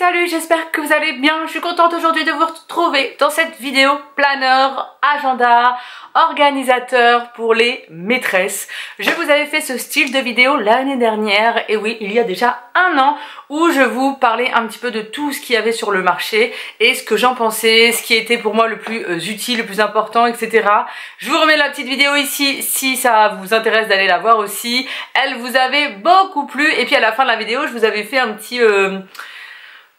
salut, j'espère que vous allez bien. Je suis contente aujourd'hui de vous retrouver dans cette vidéo planeur, agenda, organisateur pour les maîtresses. Je vous avais fait ce style de vidéo l'année dernière, et oui, il y a déjà un an, où je vous parlais un petit peu de tout ce qu'il y avait sur le marché et ce que j'en pensais, ce qui était pour moi le plus euh, utile, le plus important, etc. Je vous remets la petite vidéo ici si ça vous intéresse d'aller la voir aussi. Elle vous avait beaucoup plu, et puis à la fin de la vidéo, je vous avais fait un petit... Euh,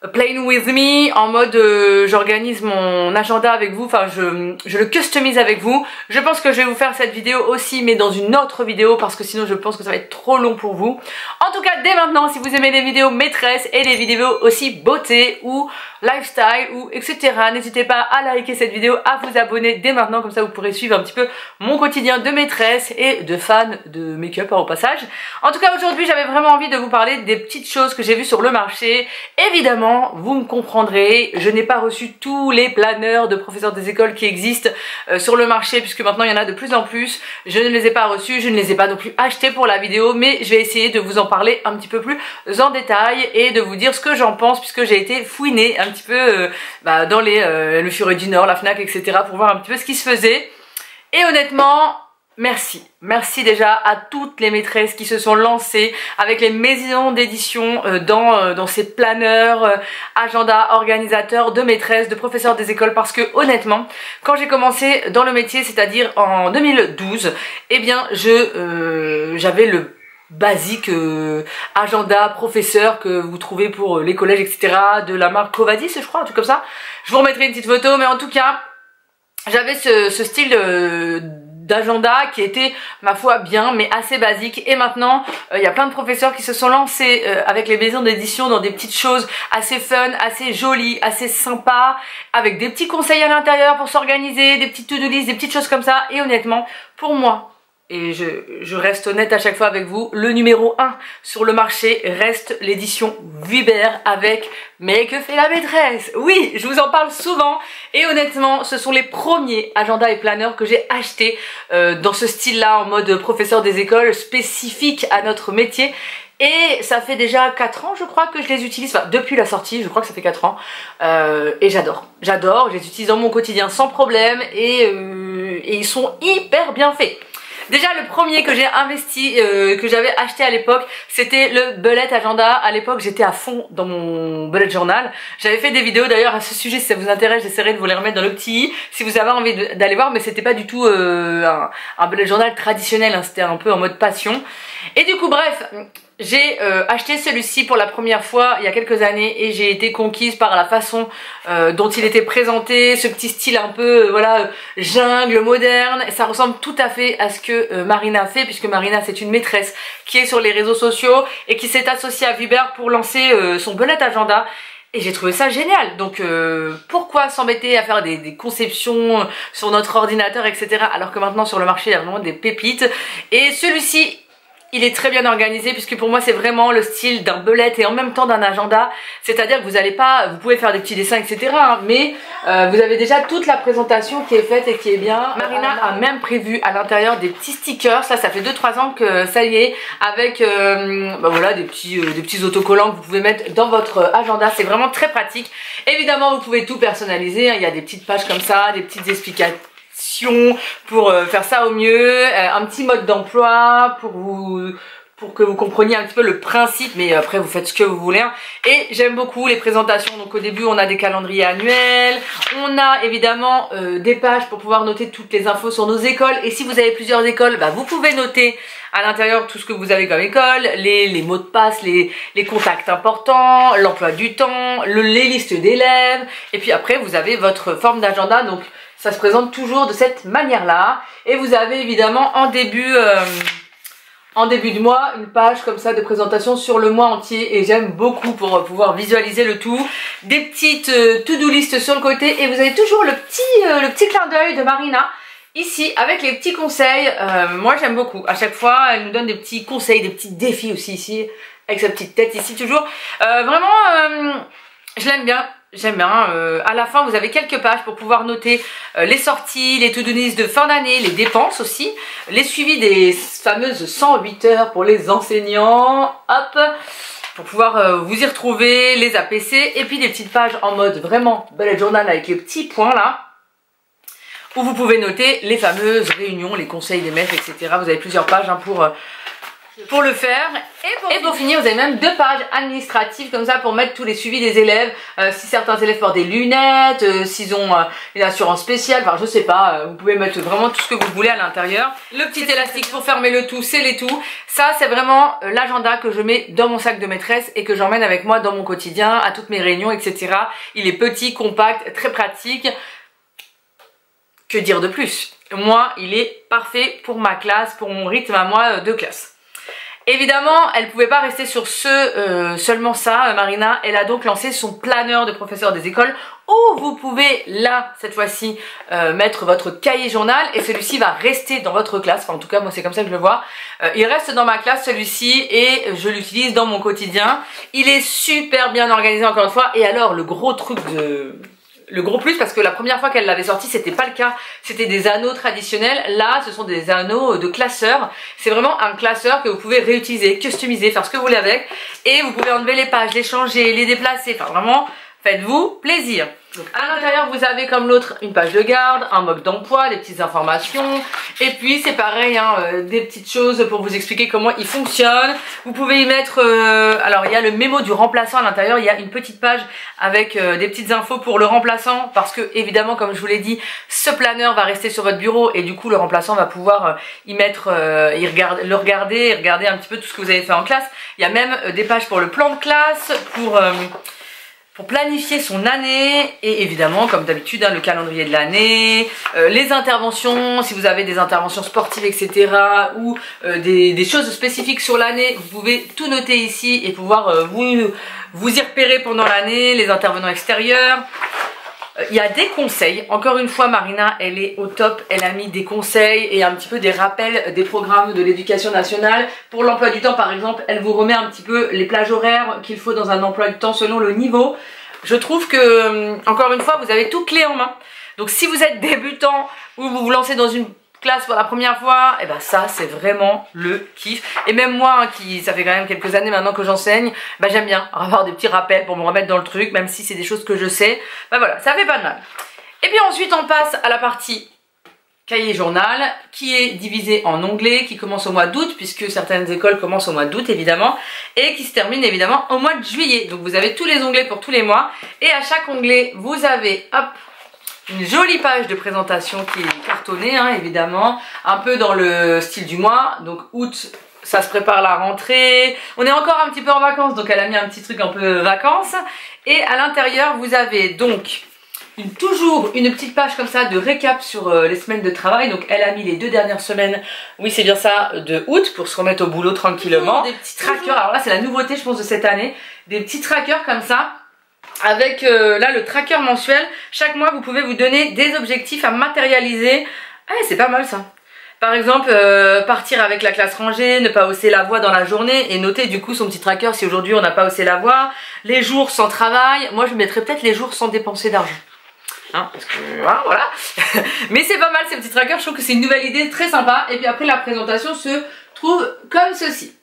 Playing with me en mode euh, j'organise mon agenda avec vous, enfin je, je, le customise avec vous. Je pense que je vais vous faire cette vidéo aussi mais dans une autre vidéo parce que sinon je pense que ça va être trop long pour vous. En tout cas dès maintenant si vous aimez les vidéos maîtresses et les vidéos aussi beauté ou lifestyle ou etc. N'hésitez pas à liker cette vidéo, à vous abonner dès maintenant comme ça vous pourrez suivre un petit peu mon quotidien de maîtresse et de fan de make-up au passage. En tout cas aujourd'hui j'avais vraiment envie de vous parler des petites choses que j'ai vues sur le marché. Évidemment vous me comprendrez, je n'ai pas reçu tous les planeurs de professeurs des écoles qui existent euh, sur le marché puisque maintenant il y en a de plus en plus. Je ne les ai pas reçus, je ne les ai pas non plus achetés pour la vidéo mais je vais essayer de vous en parler un petit peu plus en détail et de vous dire ce que j'en pense puisque j'ai été fouiner un petit peu euh, bah, dans les, euh, le Furet du Nord, la FNAC, etc. pour voir un petit peu ce qui se faisait. Et honnêtement, Merci, merci déjà à toutes les maîtresses qui se sont lancées avec les maisons d'édition euh, dans, euh, dans ces planeurs, euh, agenda, organisateurs de maîtresses, de professeurs des écoles parce que honnêtement, quand j'ai commencé dans le métier, c'est-à-dire en 2012, eh bien je j'avais le basique agenda professeur que vous trouvez pour les collèges etc de la marque Covadis je crois un truc comme ça. Je vous remettrai une petite photo mais en tout cas j'avais ce, ce, style d'agenda qui était ma foi bien mais assez basique. Et maintenant euh, il y a plein de professeurs qui se sont lancés euh, avec les maisons d'édition dans des petites choses assez fun, assez jolies, assez sympas avec des petits conseils à l'intérieur pour s'organiser, des petites to-do list, des petites choses comme ça. Et honnêtement pour moi et je, reste honnête à chaque fois avec vous, le numéro 1 sur le marché reste l'édition Viber avec Mais que fait la maîtresse? Oui, je vous en parle souvent et honnêtement, ce sont les premiers agendas et planeurs que j'ai achetés euh, dans ce style-là, en mode professeur des écoles, spécifique à notre métier. Et ça fait déjà 4 ans je crois que je les utilise, enfin depuis la sortie, je crois que ça fait 4 ans. Euh, et j'adore, j'adore, je les utilise dans mon quotidien sans problème et, euh, et ils sont hyper bien faits. Déjà le premier que j'ai investi, euh, que j'avais acheté à l'époque, c'était le bullet agenda. À l'époque j'étais à fond dans mon bullet journal. J'avais fait des vidéos d'ailleurs à ce sujet, si ça vous intéresse, j'essaierai de vous les remettre dans le petit si vous avez envie d'aller voir, mais c'était pas du tout euh, un, bullet journal traditionnel, hein. c'était un peu en mode passion. Et du coup bref, j'ai euh, acheté celui-ci pour la première fois il y a quelques années et j'ai été conquise par la façon euh, dont il était présenté, ce petit style un peu euh, voilà jungle, moderne. Ça ressemble tout à fait à ce que Marina fait puisque Marina c'est une maîtresse qui est sur les réseaux sociaux et qui s'est associée à Viber pour lancer son bullet agenda. Et j'ai trouvé ça génial. Donc pourquoi s'embêter à faire des, des, conceptions sur notre ordinateur, etc. Alors que maintenant sur le marché il y a vraiment des pépites. Et celui-ci il est très bien organisé puisque pour moi c'est vraiment le style d'un belette et en même temps d'un agenda. C'est-à-dire que vous allez pas, vous pouvez faire des petits dessins etc. Hein, mais euh, vous avez déjà toute la présentation qui est faite et qui est bien. Marina a même prévu à l'intérieur des petits stickers. Ça, ça fait 2-3 ans que ça y est avec euh, bah voilà des petits, euh, des petits autocollants que vous pouvez mettre dans votre agenda. C'est vraiment très pratique. Évidemment vous pouvez tout personnaliser. Hein. Il y a des petites pages comme ça, des petites explications pour euh, faire ça au mieux, euh, un petit mode d'emploi pour vous pour que vous compreniez un petit peu le principe, mais après vous faites ce que vous voulez. Hein. Et j'aime beaucoup les présentations, donc au début on a des calendriers annuels, on a évidemment euh, des pages pour pouvoir noter toutes les infos sur nos écoles, et si vous avez plusieurs écoles, bah, vous pouvez noter à l'intérieur tout ce que vous avez comme école, les, les mots de passe, les, les contacts importants, l'emploi du temps, le, les listes d'élèves, et puis après vous avez votre forme d'agenda, donc ça se présente toujours de cette manière-là. Et vous avez évidemment en début, euh, en début de mois une page comme ça de présentation sur le mois entier. Et j'aime beaucoup pour pouvoir visualiser le tout. Des petites euh, to-do list sur le côté. Et vous avez toujours le petit, euh, le petit clin d'œil de Marina. Ici, avec les petits conseils, moi j'aime beaucoup. À chaque fois, elle nous donne des petits conseils, des petits défis aussi ici, avec sa petite tête ici toujours. vraiment, je l'aime bien. J'aime bien. Euh, à la fin, vous avez quelques pages pour pouvoir noter euh, les sorties, les to-do list de fin d'année, les dépenses aussi, les suivis des fameuses 108 heures pour les enseignants. Hop pour pouvoir euh, vous y retrouver, les APC et puis des petites pages en mode vraiment bullet journal avec les petits points là où vous pouvez noter les fameuses réunions, les conseils des maîtres, etc. Vous avez plusieurs pages hein, pour, euh, pour le faire. Et pour, finir, vous avez même deux pages administratives comme ça pour mettre tous les suivis des élèves. Euh, si certains élèves portent des lunettes, euh, s'ils ont une assurance spéciale, enfin je sais pas, vous pouvez mettre vraiment tout ce que vous voulez à l'intérieur. Le petit élastique pour fermer le tout, c'est les tout. Ça, c'est vraiment l'agenda que je mets dans mon sac de maîtresse et que j'emmène avec moi dans mon quotidien, à toutes mes réunions, etc. Il est petit, compact, très pratique. Que dire de plus? Moi, il est parfait pour ma classe, pour mon rythme à moi euh, de classe. Évidemment, elle pouvait pas rester sur ce euh, seulement ça, euh, Marina. Elle a donc lancé son planeur de professeur des écoles où vous pouvez là, cette fois-ci, mettre votre cahier journal et celui-ci va rester dans votre classe. Enfin, en tout cas, moi, c'est comme ça que je le vois. il reste dans ma classe, celui-ci, et je l'utilise dans mon quotidien. Il est super bien organisé, encore une fois. Et alors, le gros truc de le gros plus parce que la première fois qu'elle l'avait sorti c'était pas le cas. C'était des anneaux traditionnels. Là ce sont des anneaux de classeur c'est vraiment un classeur que vous pouvez réutiliser customiser faire ce que vous voulez avec. Et vous pouvez enlever les pages les changer les déplacer. Enfin vraiment faites-vous plaisir donc à l'intérieur vous avez comme l'autre une page de garde, un mode d'emploi, des petites informations et puis c'est pareil hein, euh, des petites choses pour vous expliquer comment il fonctionne. Vous pouvez y mettre, euh, alors il y a le mémo du remplaçant à l'intérieur, il y a une petite page avec euh, des petites infos pour le remplaçant parce que évidemment comme je vous l'ai dit ce planeur va rester sur votre bureau et du coup le remplaçant va pouvoir y mettre, y regarder, le regarder, regarder un petit peu tout ce que vous avez fait en classe. Il y a même des pages pour le plan de classe, pour pour planifier son année et évidemment comme d'habitude hein, le calendrier de l'année, euh, les interventions, si vous avez des interventions sportives etc ou euh, des, choses spécifiques sur l'année, vous pouvez tout noter ici et pouvoir euh, vous, vous y repérer pendant l'année, les intervenants extérieurs. Il y a des conseils, encore une fois Marina elle est au top, elle a mis des conseils et un petit peu des rappels des programmes de l'éducation nationale. Pour l'emploi du temps par exemple, elle vous remet un petit peu les plages horaires qu'il faut dans un emploi du temps selon le niveau. Je trouve que, euh, encore une fois, vous avez tout clé en main. Donc si vous êtes débutant ou vous vous lancez dans une classe pour la première fois, et eh ben ça c'est vraiment le kiff. Et même moi hein, qui ça fait quand même quelques années maintenant que j'enseigne, bah j'aime bien avoir des petits rappels pour me remettre dans le truc, même si c'est des choses que je sais. Bah voilà, ça fait pas mal. Et puis ensuite on passe à la partie cahier journal qui est divisé en onglets qui commence au mois d'août puisque certaines écoles commencent au mois d'août évidemment et qui se termine évidemment au mois de juillet donc vous avez tous les onglets pour tous les mois et à chaque onglet vous avez hop une jolie page de présentation qui est cartonnée hein, évidemment, un peu dans le style du mois, donc août ça se prépare la rentrée, on est encore un petit peu en vacances donc elle a mis un petit truc un peu vacances. Et à l'intérieur vous avez donc une, toujours une petite page comme ça de récap sur euh, les semaines de travail. Donc elle a mis les deux dernières semaines, oui c'est bien ça, de août pour se remettre au boulot tranquillement, des petits trackers, alors là c'est la nouveauté je pense de cette année, des petits trackers comme ça avec euh, là le tracker mensuel. Chaque mois vous pouvez vous donner des objectifs à matérialiser. Ah c'est pas mal ça. Par exemple, euh, partir avec la classe rangée, ne pas hausser la voix dans la journée et noter du coup son petit tracker si aujourd'hui on n'a pas haussé la voix. Les jours sans travail, moi je mettrais peut-être les jours sans dépenser d'argent. Hein, parce que voilà, voilà. Mais c'est pas mal ces petits trackers, je trouve que c'est une nouvelle idée très sympa. Et puis après la présentation se trouve comme ceci.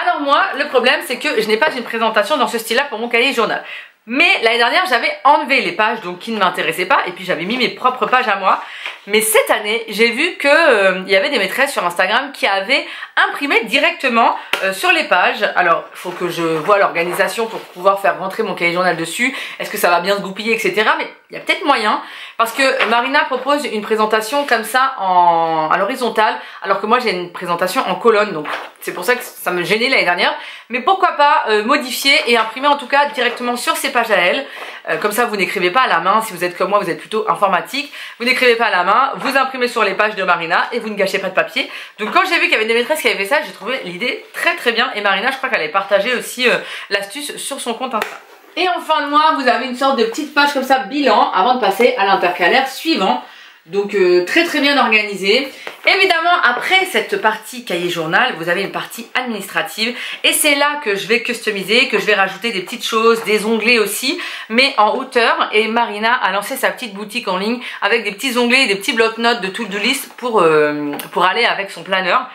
Alors moi, le problème c'est que je n'ai pas une présentation dans ce style-là pour mon cahier journal. Mais l'année dernière, j'avais enlevé les pages donc qui ne m'intéressaient pas et puis j'avais mis mes propres pages à moi. Mais cette année, j'ai vu qu'il euh, y avait des maîtresses sur Instagram qui avaient imprimé directement euh, sur les pages. Alors, il faut que je vois l'organisation pour pouvoir faire rentrer mon cahier journal dessus. Est-ce que ça va bien se goupiller, etc. il y a peut-être moyen parce que Marina propose une présentation comme ça à l'horizontale alors que moi j'ai une présentation en colonne donc c'est pour ça que ça me gênait l'année dernière. Mais pourquoi pas euh, modifier et imprimer en tout cas directement sur ses pages à elle. Euh, comme ça vous n'écrivez pas à la main, si vous êtes comme moi vous êtes plutôt informatique, vous n'écrivez pas à la main, vous imprimez sur les pages de Marina et vous ne gâchez pas de papier. Donc quand j'ai vu qu'il y avait des maîtresses qui avaient fait ça, j'ai trouvé l'idée très très bien et Marina je crois qu'elle avait partagé aussi euh, l'astuce sur son compte Insta. Et en fin de mois, vous avez une sorte de petite page comme ça, bilan, avant de passer à l'intercalaire suivant. Donc euh, très très bien organisé. Évidemment, après cette partie cahier journal, vous avez une partie administrative. Et c'est là que je vais customiser, que je vais rajouter des petites choses, des onglets aussi, mais en hauteur. Et Marina a lancé sa petite boutique en ligne avec des petits onglets et des petits blocs-notes de to-do list pour, euh, pour aller avec son planeur.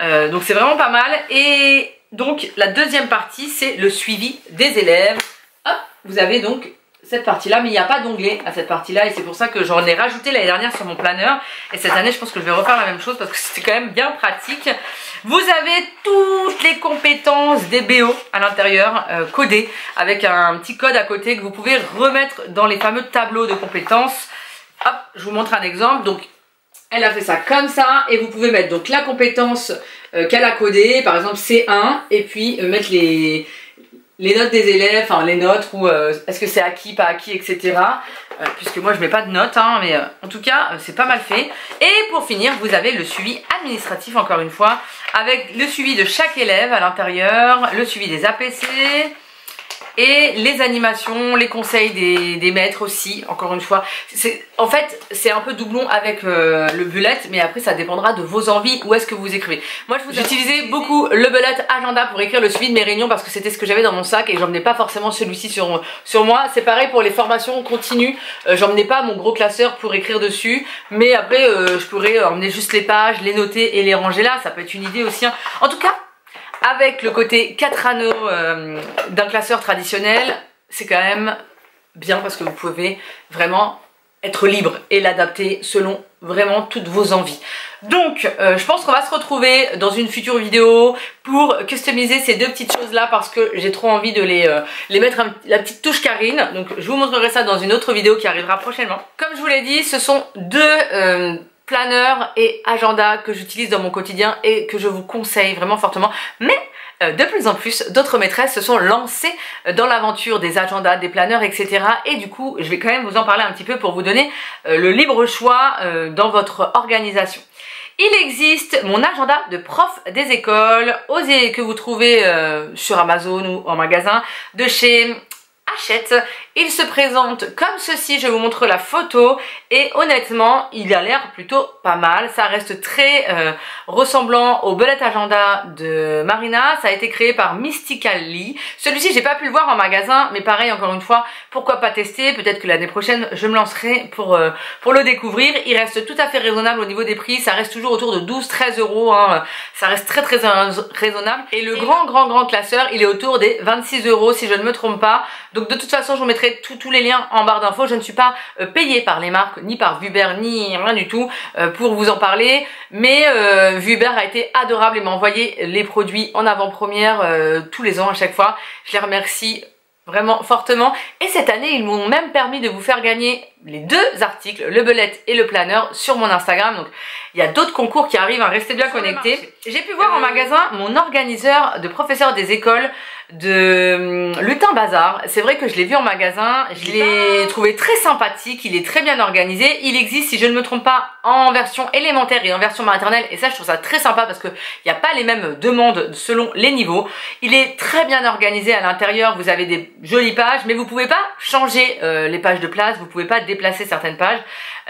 Euh, donc c'est vraiment pas mal. Et donc la deuxième partie, c'est le suivi des élèves. Vous avez donc cette partie-là, mais il n'y a pas d'onglet à cette partie-là et c'est pour ça que j'en ai rajouté l'année dernière sur mon planeur et cette année je pense que je vais refaire la même chose parce que c'était quand même bien pratique. Vous avez toutes les compétences des BO à l'intérieur euh, codées avec un petit code à côté que vous pouvez remettre dans les fameux tableaux de compétences. Hop, je vous montre un exemple. Donc elle a fait ça comme ça et vous pouvez mettre donc la compétence euh, qu'elle a codée, par exemple C1 et puis euh, mettre les les notes des élèves, enfin les notes ou euh, est-ce que c'est acquis, pas acquis, etc. Euh, puisque moi je mets pas de notes, hein, mais euh, en tout cas c'est pas mal fait. Et pour finir, vous avez le suivi administratif encore une fois, avec le suivi de chaque élève à l'intérieur, le suivi des APC, et les animations, les conseils des, maîtres aussi, encore une fois. En fait, c'est un peu doublon avec euh, le bullet, mais après ça dépendra de vos envies, où est-ce que vous écrivez. Moi, je vous utilisé beaucoup le bullet agenda pour écrire le suivi de mes réunions parce que c'était ce que j'avais dans mon sac et j'emmenais pas forcément celui-ci sur, sur moi. C'est pareil pour les formations continues, euh, j'emmenais pas mon gros classeur pour écrire dessus, mais après euh, je pourrais emmener juste les pages, les noter et les ranger là, ça peut être une idée aussi. Hein. En tout cas, avec le côté 4 anneaux euh, d'un classeur traditionnel, c'est quand même bien parce que vous pouvez vraiment être libre et l'adapter selon vraiment toutes vos envies. Donc, euh, je pense qu'on va se retrouver dans une future vidéo pour customiser ces deux petites choses-là parce que j'ai trop envie de les, euh, mettre la petite touche Karine. Donc, je vous montrerai ça dans une autre vidéo qui arrivera prochainement. Comme je vous l'ai dit, ce sont deux planeur et agenda que j'utilise dans mon quotidien et que je vous conseille vraiment fortement. Mais euh, de plus en plus, d'autres maîtresses se sont lancées dans l'aventure des agendas, des planeurs, etc. Et du coup, je vais quand même vous en parler un petit peu pour vous donner euh, le libre choix euh, dans votre organisation. Il existe mon agenda de prof des écoles, osez que vous trouvez sur Amazon ou en magasin, de chez Hachette. Il se présente comme ceci, je vous montre la photo et honnêtement il a l'air plutôt pas mal. Ça reste très euh, ressemblant au bullet agenda de Marina. Ça a été créé par Mystically. Celui-ci j'ai pas pu le voir en magasin mais pareil encore une fois pourquoi pas tester? Peut-être que l'année prochaine je me lancerai pour, euh, pour le découvrir. Il reste tout à fait raisonnable au niveau des prix. Ça reste toujours autour de 12-13 euros. Hein. Ça reste très très raisonnable. Et le grand grand grand classeur il est autour des 26 euros si je ne me trompe pas. Donc de toute façon je vous mettrai tous les liens en barre d'infos. Je ne suis pas euh, payée par les marques, ni par Vuber, ni rien du tout euh, pour vous en parler. Mais euh, Vuber a été adorable et m'a envoyé les produits en avant-première tous les ans à chaque fois. Je les remercie vraiment fortement. Et cette année, ils m'ont même permis de vous faire gagner les deux articles, le belette et le planeur, sur mon Instagram. Donc, il y a d'autres concours qui arrivent, hein. rester bien connectés. J'ai pu voir en magasin mon organiseur de professeur des écoles de hum, Lutin Bazar. C'est vrai que je l'ai vu en magasin, je l'ai trouvé très sympathique, il est très bien organisé. Il existe, si je ne me trompe pas, en version élémentaire et en version maternelle. Et ça, je trouve ça très sympa parce qu'il n'y a pas les mêmes demandes selon les niveaux. Il est très bien organisé à l'intérieur, vous avez des jolies pages, mais vous pouvez pas changer euh, les pages de place, vous pouvez pas déplacer certaines pages.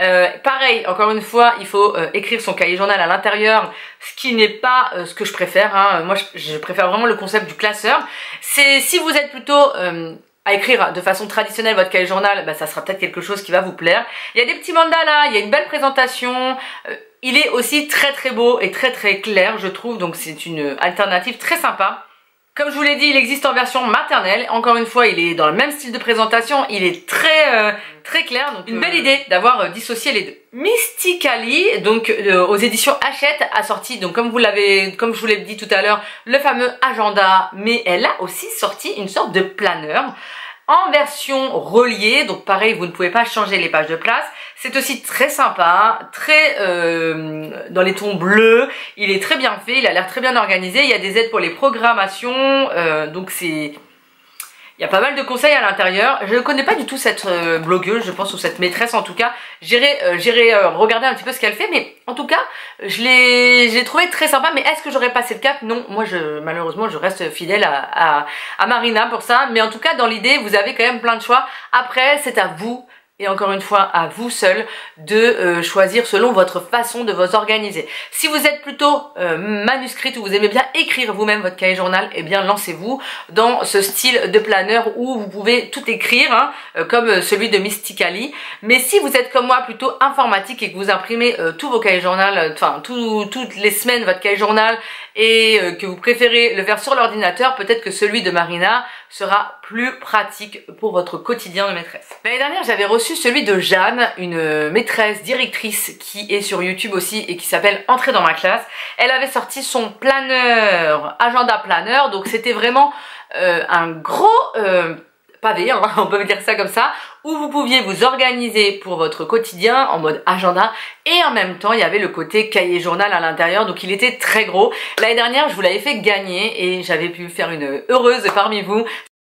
Euh, pareil, encore une fois, il faut euh, écrire son cahier journal à l'intérieur, ce qui n'est pas ce que je préfère. Hein. Moi, je, préfère vraiment le concept du classeur. C'est si vous êtes plutôt à écrire de façon traditionnelle votre cahier journal, bah, ça sera peut-être quelque chose qui va vous plaire. Il y a des petits mandalas, il y a une belle présentation. il est aussi très très beau et très très clair, je trouve. Donc c'est une alternative très sympa. Comme je vous l'ai dit, il existe en version maternelle. Encore une fois, il est dans le même style de présentation. Il est très euh, très clair. Donc une belle euh, idée d'avoir euh, dissocié les deux. Mystically, donc aux éditions Hachette, a sorti, donc comme vous l'avez, comme je vous l'ai dit tout à l'heure, le fameux agenda. Mais elle a aussi sorti une sorte de planeur en version reliée. Donc pareil, vous ne pouvez pas changer les pages de place. C'est aussi très sympa, très euh, dans les tons bleus. Il est très bien fait, il a l'air très bien organisé. Il y a des aides pour les programmations, euh, donc c'est il y a pas mal de conseils à l'intérieur. Je ne connais pas du tout cette euh, blogueuse, je pense, ou cette maîtresse en tout cas. J'irai euh, regarder un petit peu ce qu'elle fait, mais en tout cas, je l'ai trouvé très sympa. Mais est-ce que j'aurais passé le cap? Non, moi, je, malheureusement, je reste fidèle à, à Marina pour ça. Mais en tout cas, dans l'idée, vous avez quand même plein de choix. Après, c'est à vous et encore une fois à vous seul de euh, choisir selon votre façon de vous organiser. Si vous êtes plutôt euh, manuscrite ou vous aimez bien écrire vous-même votre cahier journal, eh bien lancez-vous dans ce style de planeur où vous pouvez tout écrire hein, euh, comme celui de Mystically. Mais si vous êtes comme moi plutôt informatique et que vous imprimez tous vos cahiers journal, enfin toutes les semaines votre cahier journal et que vous préférez le faire sur l'ordinateur, peut-être que celui de Marina sera plus pratique pour votre quotidien de maîtresse. L'année dernière, j'avais reçu celui de Jeanne, une maîtresse directrice qui est sur YouTube aussi et qui s'appelle Entrer dans ma classe. Elle avait sorti son planeur, agenda planeur, donc c'était vraiment euh, un gros euh, pavé, hein, on peut dire ça comme ça, où vous pouviez vous organiser pour votre quotidien en mode agenda et en même temps il y avait le côté cahier journal à l'intérieur donc il était très gros. L'année dernière je vous l'avais fait gagner et j'avais pu faire une heureuse parmi vous.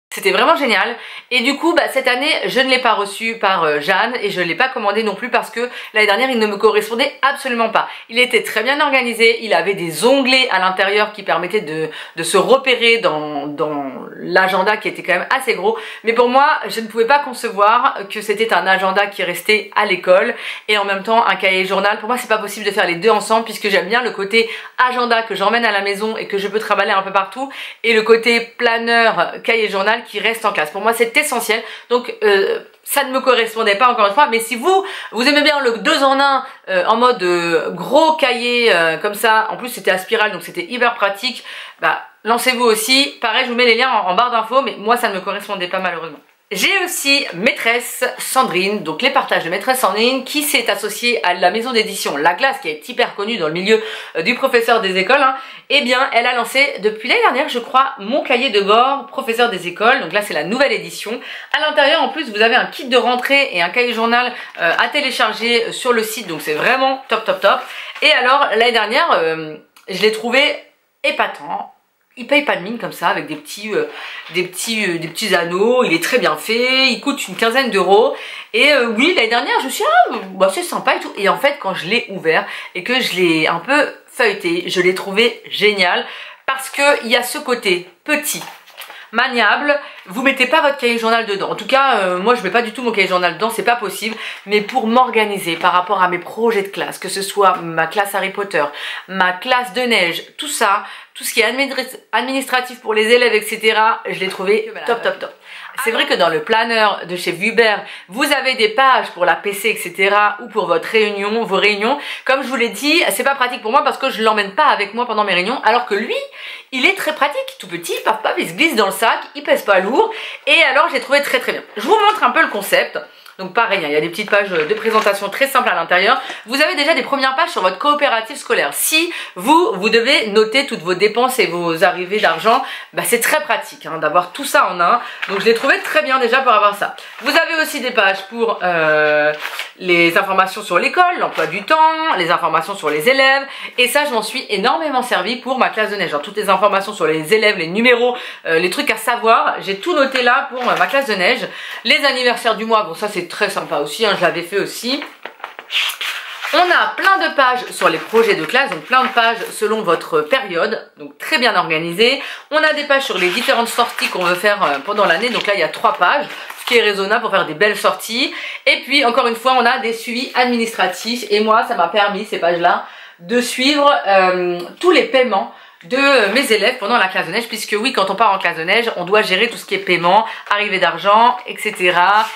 C'était vraiment génial. Et du coup, bah, cette année, je ne l'ai pas reçu par euh, Jeanne et je ne l'ai pas commandé non plus parce que l'année dernière, il ne me correspondait absolument pas. Il était très bien organisé, il avait des onglets à l'intérieur qui permettaient de, se repérer dans, dans l'agenda qui était quand même assez gros. Mais pour moi, je ne pouvais pas concevoir que c'était un agenda qui restait à l'école et en même temps un cahier journal. Pour moi, c'est pas possible de faire les deux ensemble puisque j'aime bien le côté agenda que j'emmène à la maison et que je peux travailler un peu partout et le côté planeur cahier journal qui reste en classe. Pour moi, c'est essentiel. Donc, euh, ça ne me correspondait pas encore une fois, mais si vous, vous aimez bien le 2 en 1 euh, en mode euh, gros cahier comme ça, en plus c'était à spirale donc c'était hyper pratique, bah lancez-vous aussi. Pareil, je vous mets les liens en barre d'infos, mais moi ça ne me correspondait pas malheureusement. J'ai aussi maîtresse Sandrine, donc les partages de maîtresse Sandrine, qui s'est associée à la maison d'édition La Glace, qui est hyper connue dans le milieu euh, du professeur des écoles. Hein. Eh bien, elle a lancé depuis l'année dernière, je crois, mon cahier de bord professeur des écoles. Donc là, c'est la nouvelle édition. À l'intérieur, en plus, vous avez un kit de rentrée et un cahier journal euh, à télécharger euh, sur le site. Donc c'est vraiment top, top, top. Et alors, l'année dernière, je l'ai trouvé épatant il paye pas de mine comme ça avec des petits euh, euh, des petits anneaux. Il est très bien fait. Il coûte une quinzaine d'euros. Et euh, oui l'année dernière je me suis dit ah bah, c'est sympa et tout. Et en fait quand je l'ai ouvert et que je l'ai un peu feuilleté je l'ai trouvé génial. Parce que il y a ce côté petit maniable. Vous mettez pas votre cahier journal dedans. En tout cas, euh, moi je mets pas du tout mon cahier journal dedans, c'est pas possible. Mais pour m'organiser par rapport à mes projets de classe, que ce soit ma classe Harry Potter, ma classe de neige, tout ça, tout ce qui est administratif pour les élèves, etc., je l'ai trouvé top, top, top. C'est vrai que dans le planeur de chez Vuber, vous avez des pages pour la PC, etc. ou pour votre réunion, vos réunions. Comme je vous l'ai dit, c'est pas pratique pour moi parce que je l'emmène pas avec moi pendant mes réunions, alors que lui, il est très pratique, tout petit, paf paf, il se glisse dans le sac, il pèse pas lourd. Et alors, j'ai trouvé très très bien. Je vous montre un peu le concept. Donc pareil, hein, il y a des petites pages de présentation très simples à l'intérieur. Vous avez déjà des premières pages sur votre coopérative scolaire. Si vous, vous devez noter toutes vos dépenses et vos arrivées d'argent, bah, c'est très pratique hein, d'avoir tout ça en un. Donc je l'ai trouvé très bien déjà pour avoir ça. Vous avez aussi des pages pour euh, les informations sur l'école, l'emploi du temps, les informations sur les élèves. Et ça, je m'en suis énormément servi pour ma classe de neige. Genre toutes les informations sur les élèves, les numéros, euh, les trucs à savoir. J'ai tout noté là pour ma classe de neige. Les anniversaires du mois, bon ça c'est très sympa aussi, hein, je l'avais fait aussi. On a plein de pages sur les projets de classe, donc plein de pages selon votre période, donc très bien organisé. On a des pages sur les différentes sorties qu'on veut faire euh, pendant l'année, donc là il y a trois pages, ce qui est raisonnable pour faire des belles sorties. Et puis encore une fois, on a des suivis administratifs, et moi ça m'a permis, ces pages-là, de suivre euh, tous les paiements de mes élèves pendant la classe de neige puisque oui quand on part en classe de neige on doit gérer tout ce qui est paiement, arrivée d'argent etc,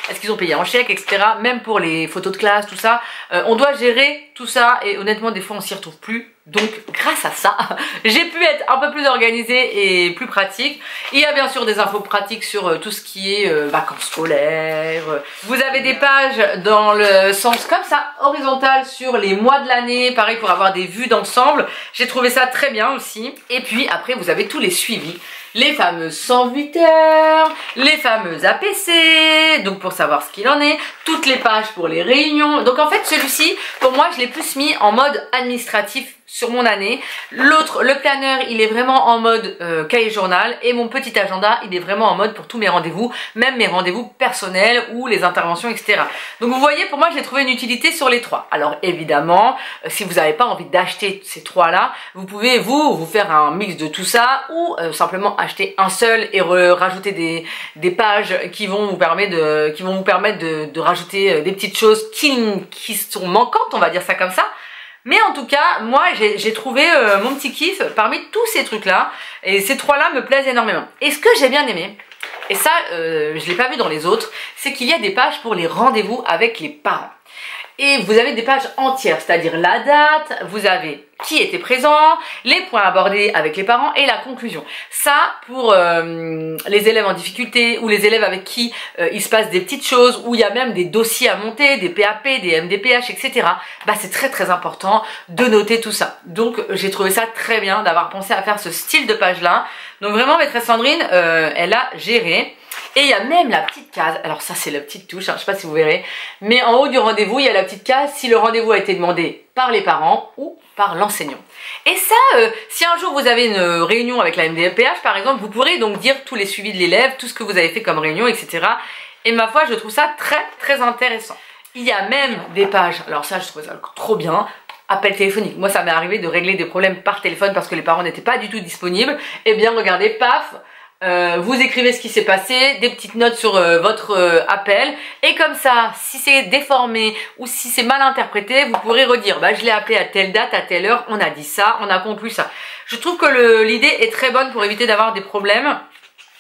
est-ce qu'ils ont payé en chèque etc, même pour les photos de classe tout ça, euh, on doit gérer tout ça et honnêtement des fois on s'y retrouve plus donc grâce à ça, j'ai pu être un peu plus organisée et plus pratique. Il y a bien sûr des infos pratiques sur euh, tout ce qui est euh, vacances scolaires. Vous avez des pages dans le sens comme ça, horizontal sur les mois de l'année, pareil pour avoir des vues d'ensemble. J'ai trouvé ça très bien aussi. Et puis après vous avez tous les suivis les fameuses 108 heures, les fameuses APC, donc pour savoir ce qu'il en est, toutes les pages pour les réunions. Donc en fait celui-ci, pour moi je l'ai plus mis en mode administratif sur mon année. L'autre, le planeur, il est vraiment en mode euh, cahier journal et mon petit agenda, il est vraiment en mode pour tous mes rendez-vous, même mes rendez-vous personnels ou les interventions, etc. Donc vous voyez, pour moi, j'ai trouvé une utilité sur les trois. Alors évidemment, euh, si vous n'avez pas envie d'acheter ces trois-là, vous pouvez vous vous faire un mix de tout ça ou euh, simplement acheter un seul et rajouter des, des pages qui vont vous permettre de, qui vont vous permettre de, de rajouter des petites choses qui, qui sont manquantes, on va dire ça comme ça. Mais en tout cas, moi, j'ai trouvé euh, mon petit kiff parmi tous ces trucs-là. Et ces trois-là me plaisent énormément. Et ce que j'ai bien aimé, et ça, euh, je ne l'ai pas vu dans les autres, c'est qu'il y a des pages pour les rendez-vous avec les parents. Et vous avez des pages entières, c'est-à-dire la date, vous avez qui était présent, les points abordés avec les parents et la conclusion. Ça, pour euh, les élèves en difficulté ou les élèves avec qui euh, il se passe des petites choses, où il y a même des dossiers à monter, des PAP, des MDPH, etc. Bah, c'est très très important de noter tout ça. Donc j'ai trouvé ça très bien d'avoir pensé à faire ce style de page-là. Donc vraiment, maîtresse Sandrine, euh, elle a géré. Et il y a même la petite case, alors ça c'est la petite touche, hein, je sais pas si vous verrez, mais en haut du rendez-vous, il y a la petite case si le rendez-vous a été demandé par les parents ou par l'enseignant. Et ça, euh, si un jour vous avez une réunion avec la MDPH par exemple, vous pourrez donc dire tous les suivis de l'élève, tout ce que vous avez fait comme réunion, etc. Et ma foi, je trouve ça très très intéressant. Il y a même des pages, alors ça je trouve ça trop bien, appel téléphonique. Moi ça m'est arrivé de régler des problèmes par téléphone parce que les parents n'étaient pas du tout disponibles. Et eh bien regardez, paf, euh, vous écrivez ce qui s'est passé, des petites notes sur euh, votre euh, appel et comme ça, si c'est déformé ou si c'est mal interprété, vous pourrez redire bah je l'ai appelé à telle date, à telle heure, on a dit ça, on a conclu ça. Je trouve que l'idée est très bonne pour éviter d'avoir des problèmes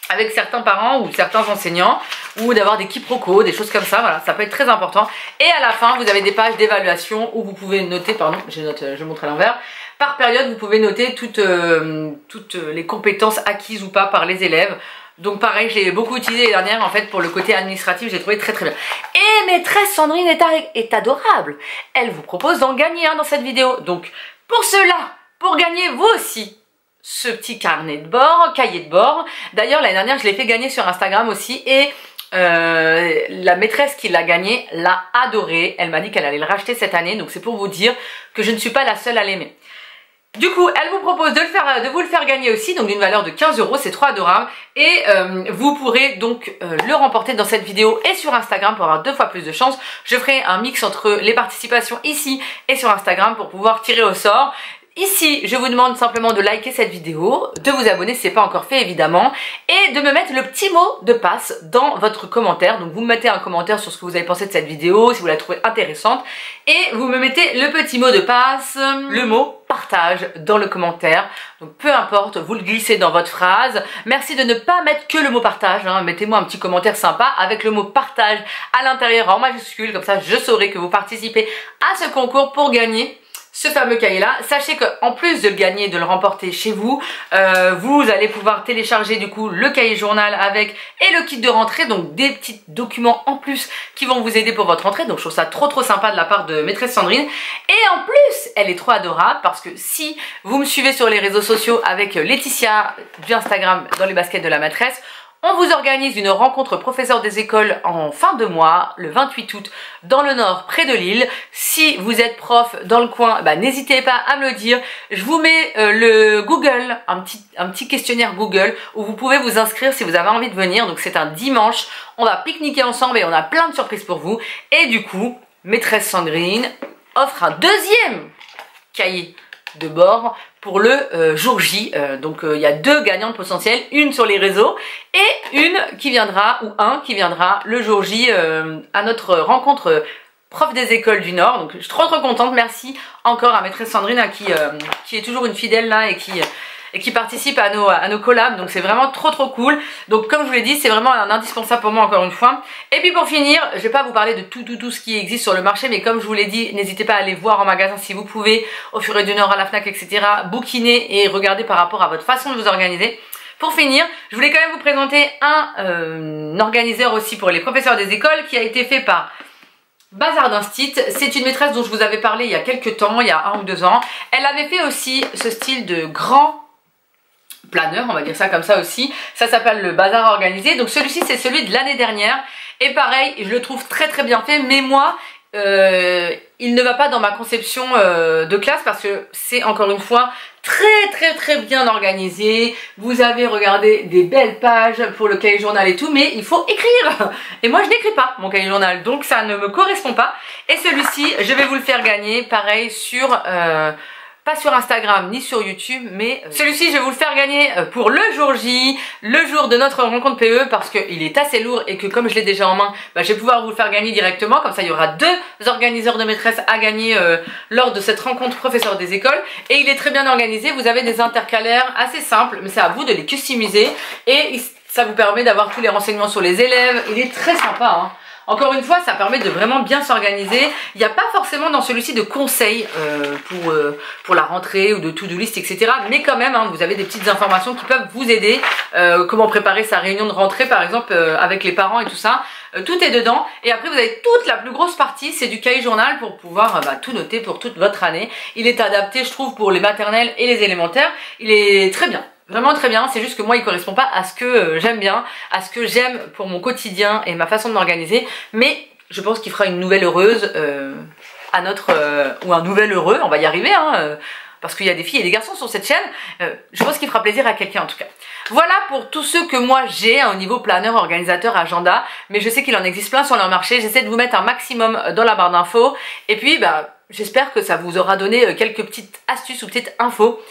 avec certains parents ou certains enseignants ou d'avoir des quiproquos, des choses comme ça, voilà, ça peut être très important. Et à la fin, vous avez des pages d'évaluation où vous pouvez noter, pardon, je note, je montre à l'envers, par période, vous pouvez noter toutes, euh, toutes les compétences acquises ou pas par les élèves. Donc pareil, je l'ai beaucoup utilisé les dernières en fait pour le côté administratif, j'ai trouvé très très bien. Et maîtresse Sandrine est, adorable. Elle vous propose d'en gagner dans cette vidéo. Donc pour cela, pour gagner vous aussi ce petit carnet de bord, cahier de bord. D'ailleurs l'année dernière je l'ai fait gagner sur Instagram aussi et euh, la maîtresse qui l'a gagné l'a adoré. Elle m'a dit qu'elle allait le racheter cette année. Donc c'est pour vous dire que je ne suis pas la seule à l'aimer. Du coup, elle vous propose de, le faire, vous le faire gagner aussi, donc d'une valeur de 15 euros, c'est trop adorable. Et euh, vous pourrez donc euh, le remporter dans cette vidéo et sur Instagram pour avoir deux fois plus de chance. Je ferai un mix entre les participations ici et sur Instagram pour pouvoir tirer au sort. Ici, je vous demande simplement de liker cette vidéo, de vous abonner si ce n'est pas encore fait évidemment, et de me mettre le petit mot de passe dans votre commentaire. Donc vous me mettez un commentaire sur ce que vous avez pensé de cette vidéo, si vous la trouvez intéressante, et vous me mettez le petit mot de passe, le mot partage dans le commentaire. Donc peu importe, vous le glissez dans votre phrase. Merci de ne pas mettre que le mot partage, hein. mettez-moi un petit commentaire sympa avec le mot partage à l'intérieur en majuscule, comme ça je saurai que vous participez à ce concours pour gagner ce fameux cahier-là. Sachez qu'en plus de le gagner, de le remporter chez vous, euh, vous allez pouvoir télécharger du coup le cahier journal avec et le kit de rentrée, donc des petits documents en plus qui vont vous aider pour votre rentrée. Donc je trouve ça trop trop sympa de la part de maîtresse Sandrine. Et en plus, elle est trop adorable parce que si vous me suivez sur les réseaux sociaux avec Laetitia du Instagram dans les baskets de la maîtresse, on vous organise une rencontre professeur des écoles en fin de mois, le 28 août, dans le nord, près de Lille. Si vous êtes prof dans le coin, bah, n'hésitez pas à me le dire. Je vous mets euh, le Google, un petit, un petit questionnaire Google, où vous pouvez vous inscrire si vous avez envie de venir. Donc c'est un dimanche, on va pique-niquer ensemble et on a plein de surprises pour vous. Et du coup, maîtresse Sandrine offre un deuxième cahier de bord pour le euh, jour J. Euh, donc euh, il y a deux gagnantes potentielles, une sur les réseaux et une qui viendra, ou un qui viendra le jour J à notre rencontre prof des écoles du Nord. Donc je suis trop trop contente, merci encore à maîtresse Sandrine qui, qui est toujours une fidèle là et qui et qui participe à nos, à nos collabs. Donc c'est vraiment trop trop cool. Donc comme je vous l'ai dit, c'est vraiment un indispensable pour moi encore une fois. Et puis pour finir, je vais pas vous parler de tout tout tout ce qui existe sur le marché, mais comme je vous l'ai dit, n'hésitez pas à aller voir en magasin si vous pouvez, au fur et à mesure à la FNAC, etc. Bouquiner et regarder par rapport à votre façon de vous organiser. Pour finir, je voulais quand même vous présenter un, euh, organiseur aussi pour les professeurs des écoles qui a été fait par Bazar d'Instit, c'est une maîtresse dont je vous avais parlé il y a quelques temps, il y a un ou deux ans. Elle avait fait aussi ce style de grand planeur, on va dire ça comme ça aussi. Ça s'appelle le bazar organisé. Donc celui-ci c'est celui de l'année dernière. Et pareil, je le trouve très très bien fait. Mais moi, euh, il ne va pas dans ma conception euh, de classe parce que c'est encore une fois très très très bien organisé. Vous avez regardé des belles pages pour le cahier journal et tout, mais il faut écrire. Et moi je n'écris pas mon cahier journal, donc ça ne me correspond pas. Et celui-ci, je vais vous le faire gagner, pareil sur... Euh, pas sur Instagram ni sur YouTube, mais euh, celui-ci je vais vous le faire gagner euh, pour le jour J, le jour de notre rencontre PE parce qu'il est assez lourd et que comme je l'ai déjà en main, bah, je vais pouvoir vous le faire gagner directement, comme ça il y aura deux organiseurs de maîtresse à gagner euh, lors de cette rencontre professeur des écoles. Et il est très bien organisé, vous avez des intercalaires assez simples, mais c'est à vous de les customiser. Et ça vous permet d'avoir tous les renseignements sur les élèves, il est très sympa hein. Encore une fois, ça permet de vraiment bien s'organiser. Il n'y a pas forcément dans celui-ci de conseils euh, pour, euh, pour la rentrée ou de to-do list, etc. Mais quand même, hein, vous avez des petites informations qui peuvent vous aider. Euh, comment préparer sa réunion de rentrée, par exemple, avec les parents et tout ça. tout est dedans. Et après, vous avez toute la plus grosse partie, c'est du cahier journal pour pouvoir bah, tout noter pour toute votre année. Il est adapté, je trouve, pour les maternelles et les élémentaires. Il est très bien. Vraiment très bien, c'est juste que moi il correspond pas à ce que euh, j'aime bien, à ce que j'aime pour mon quotidien et ma façon de m'organiser, mais je pense qu'il fera une nouvelle heureuse euh, à notre... Euh, ou un nouvel heureux, on va y arriver, hein, parce qu'il y a des filles et des garçons sur cette chaîne, je pense qu'il fera plaisir à quelqu'un en tout cas. Voilà pour tous ceux que moi j'ai hein, au niveau planeur, organisateur, agenda, mais je sais qu'il en existe plein sur leur marché, j'essaie de vous mettre un maximum dans la barre d'infos, et puis bah j'espère que ça vous aura donné quelques petites astuces ou petites infos. euh,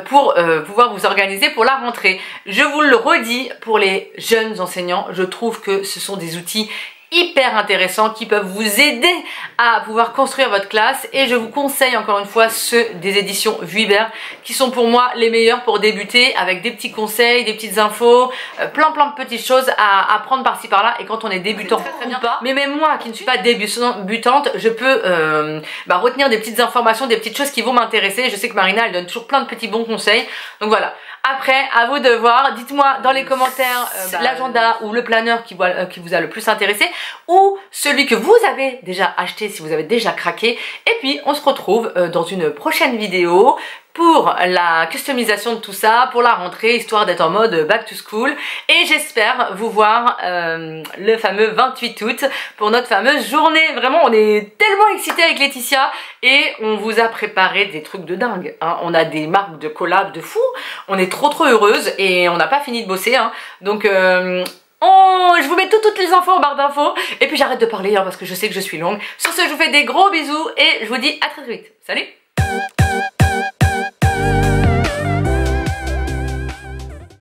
pour euh, pouvoir vous organiser pour la rentrée. Je vous le redis, pour les jeunes enseignants, je trouve que ce sont des outils hyper intéressants qui peuvent vous aider à pouvoir construire votre classe et je vous conseille encore une fois ceux des éditions Vuibert qui sont pour moi les meilleurs pour débuter avec des petits conseils, des petites infos, euh, plein plein de petites choses à apprendre par-ci par-là et quand on est débutant très, bien. Pas, mais même moi qui ne suis pas débutante, je peux euh, bah, retenir des petites informations, des petites choses qui vont m'intéresser. Je sais que Marina elle donne toujours plein de petits bons conseils. Donc voilà, après, à vous de voir. Dites-moi dans les commentaires euh, bah, l'agenda ou le planeur qui, euh, qui, vous a le plus intéressé ou celui que vous avez déjà acheté si vous avez déjà craqué. Et puis, on se retrouve euh, dans une prochaine vidéo pour la customisation de tout ça, pour la rentrée, histoire d'être en mode back to school. Et j'espère vous voir euh, le fameux 28 août pour notre fameuse journée. Vraiment, on est tellement excités avec Laetitia et on vous a préparé des trucs de dingue. Hein. On a des marques de collab de fou. On est trop trop heureuse et on n'a pas fini de bosser. Hein. Donc... Euh, je vous mets toutes les infos en barre d'infos. Et puis j'arrête de parler hein, parce que je sais que je suis longue. Sur ce, je vous fais des gros bisous et je vous dis à très vite. Salut you